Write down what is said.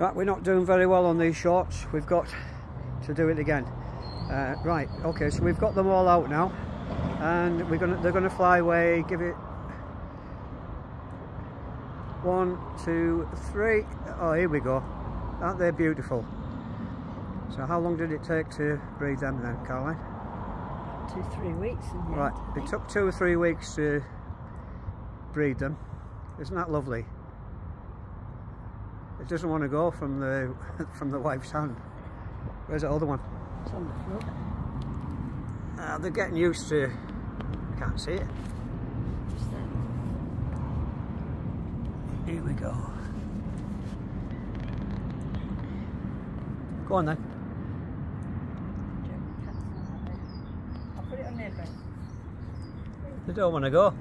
Right, we're not doing very well on these shorts. We've got to do it again. Uh, right, okay, so we've got them all out now. And we're gonna they're gonna fly away, give it one, two, three. Oh, here we go. Aren't they beautiful? So how long did it take to breed them then, Caroline? Two, three weeks. right, it took two or three weeks to breed them. Isn't that lovely? It doesn't want to go from the from the wife's hand. Where's the other one? It's on the floor. Uh, they're getting used to. Can't see it. Here we go. Go on then. I'll put it on there, Ben. They don't want to go.